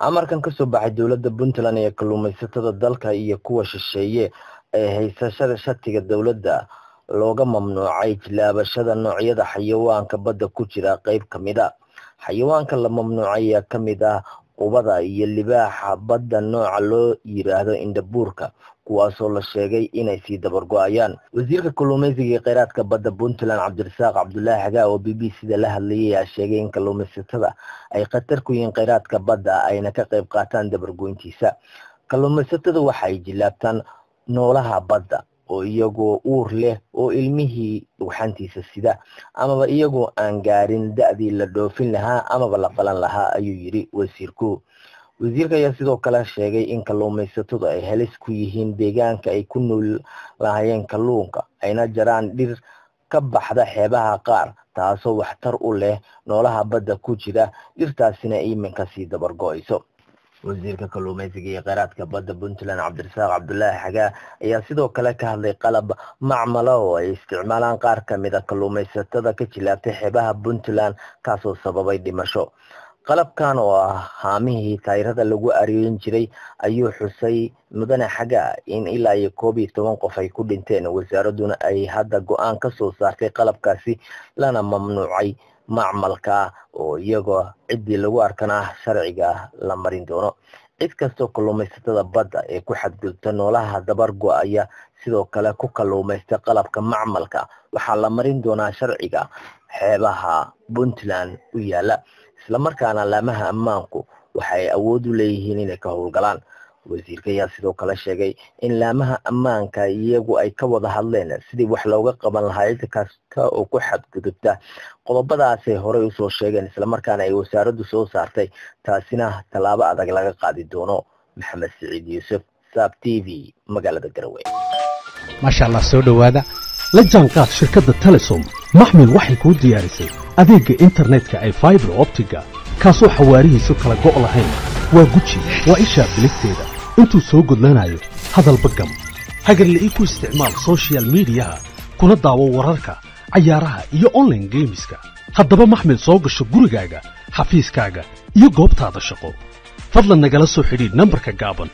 amarkan ka soo baxay dowladda puntland ee kalluumaysatada dalka iyo kuwa shisheeye ee haysashada shatiga dowladda looga mamnuucay jilaabashada noocyada xayawaanka badda ku jira qeyb ka mid a xayawaanka la mamnuucay ayaa ka mid ah qubada iyo libaaxa badda nooca loo yiraahdo indhabuurka kuwaasoo la sheegay inay sii dabargo-ayaan. Wasiirka kalluumaysiga iyo kheyraadka badda puntland cabdirasaaq cabdulaahi xagaa oo b b c da la hadlayay ayaa sheegay in kalluumaysatada ay khatar ku yihiin kheyraadka badda ayna ka qayb qaataan dabargoyntiisa. Kalluumaysatada waxa ay jilaabtaan noolaha badda oo iyagoo uur leh oo ilmihii ugxantiisa sida amaba iyagoo aan gaarin da-dii la dhoofin lahaa amaba la qalan lahaa ayuu yidhi wasiirku wasiirka ayaa sidoo kale sheegay in kalluumaysatadu ay halis ku yihiin deegaanka ay ku nool lahayeen kalluunka ayna jaraan dhir ka baxda xeebaha qaar taasoo waxtar u leh noolaha badda ku jira dhirtaasina iminka sii dabargo-ayso. Wasiirka kalluumaysiga iyo kheyraadka badda puntland cabdirasaaq cabdulaahi xagaa ayaa sidoo kale ka hadlay qalab macmala oo ay isticmaalaan qaar ka mid a kalluumaysatada ka jilaabtay xeebaha puntland kaasoo sababay dhimasho qalabkan oo ah haamihii tayrada lagu areerin jiray ayuu xusay mudane xagaa in ilaa iyo koob iyo toban qof ay ku dhinteen. Wasaaraduna ay hadda go'aan ka soo saartay qalabkaasi lana mamnuucay macmalka oo iyagoo ciddii lagu arkana sharciga la marin doono cid kastoo kalluumaysatada badda ee ku xadgudubta noolaha dabar go'aya sidoo kale ku kalluumaysta qalabka macmalka. Waxaa la marin doonaa sharciga xeebaha puntland u yaalla islamarkaana laamaha ammaanku waxa ay awood u leeyihiin inay ka howlgalaan wasiirka ayaa sidoo kale sheegay in laamaha ammaanka iyagu ay ka wada hadleen sidii wax looga qaban lahaa cid oo ku xadgudubta qodobadaasay horey u soo sheegeen islamarkaana ay wasaaraddu soo saartay. Taasina tallaabo adag laga qaadi doono. Maxamed siciid yuusuf saab t v magaalada garowe maasha allah soo dhowaada. La jaanqaad shirkadda telesom. Maxmil waxay kuu diyaarisay adeegga internetka ay faibar optiga kaasoo xawaarihiisu kala go' lahayn waa guji waa ishaa biligteeda intuu soo gudlanayo hadalba gam hagarle ii ku isticmaal sochial midiyaha kuna daawo wararka cayaaraha iyo onlaine geemiska haddaba maxmil soo gasho gurigaaga xafiiskaaga iyo goobtaada shaqo. Fadlan nagala soo xidhiidh nambarka gaaban